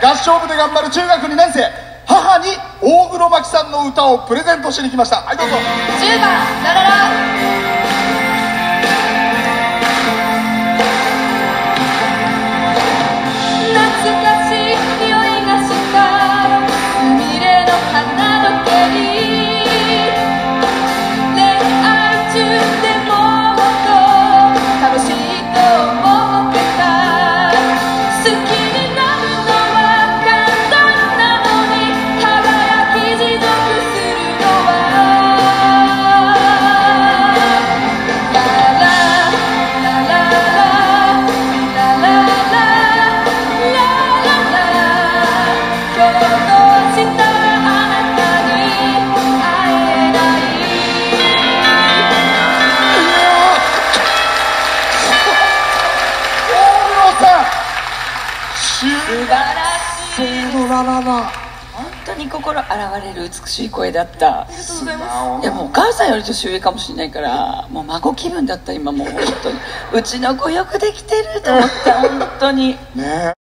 合唱部で頑張る中学2年生母に大黒摩季さんの歌をプレゼントしに来ました。はいどうぞ。10番ラララ素晴らしい。学生のラララ本当に心洗われる美しい声だった。ありがとうございます。いやもうお母さんより年上かもしれないからもう孫気分だった今もう本当に。うちの子よくできてると思った本当に。ねえ